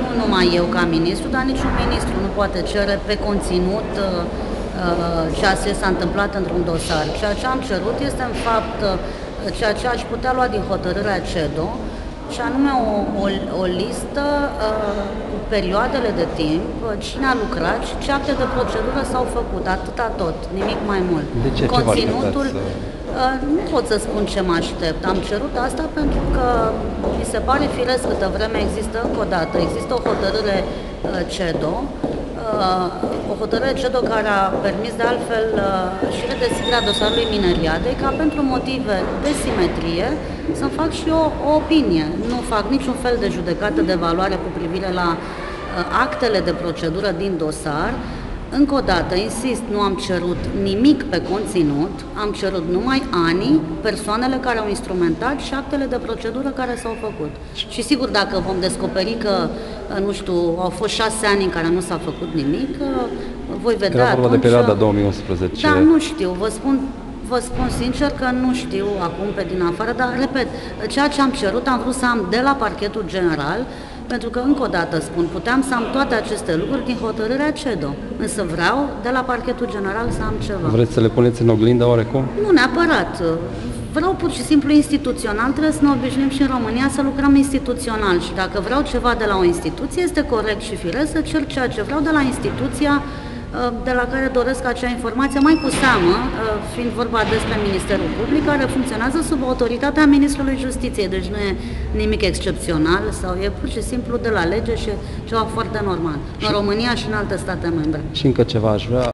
nu numai eu ca ministru, dar niciun ministru nu poate cere pe conținut uh, uh, ceea ce s-a întâmplat într-un dosar. Ceea ce am cerut este în fapt uh, ceea ce aș putea lua din hotărârea CEDO, și anume o, o, o listă uh, cu perioadele de timp, uh, cine a lucrat și ce acte de procedură s-au făcut, atâta tot, nimic mai mult. De ce? Ce Conținutul, vă așteptați uh, nu pot să spun ce mă aștept. Am cerut asta pentru că mi se pare firesc câtă vreme există încă o dată, există o hotărâre uh, CEDO, uh, o hotărâre CEDO care a permis de altfel uh, și redeschiderea dosarului mineriadei ca pentru motive de simetrie să-mi fac și eu o opinie. Nu fac niciun fel de judecată de valoare cu privire la uh, actele de procedură din dosar. Încă o dată, insist, nu am cerut nimic pe conținut, am cerut numai anii, persoanele care au instrumentat și actele de procedură care s-au făcut. Și sigur, dacă vom descoperi că, uh, nu știu, au fost șase ani în care nu s-a făcut nimic, uh, voi vedea Era vorba de atunci... perioada 2011. Da, nu știu, vă spun, vă spun sincer că nu știu acum pe din afară, dar repet, ceea ce am cerut am vrut să am de la parchetul general, pentru că încă o dată spun, puteam să am toate aceste lucruri din hotărârea CEDO, însă vreau de la parchetul general să am ceva. Vreți să le puneți în oglindă oarecum? Nu neapărat. Vreau pur și simplu instituțional, trebuie să ne obișnuim și în România să lucrăm instituțional și dacă vreau ceva de la o instituție, este corect și firesc să cer ceea ce vreau de la instituția uh, de la care doresc acea informație, mai cu seamă, uh, fiind vorba despre Ministerul Public, care funcționează sub autoritatea Ministrului Justiției, deci nu e nimic excepțional sau e pur și simplu de la lege și ceva foarte normal, în România și în alte state membre. Și încă ceva aș vrea.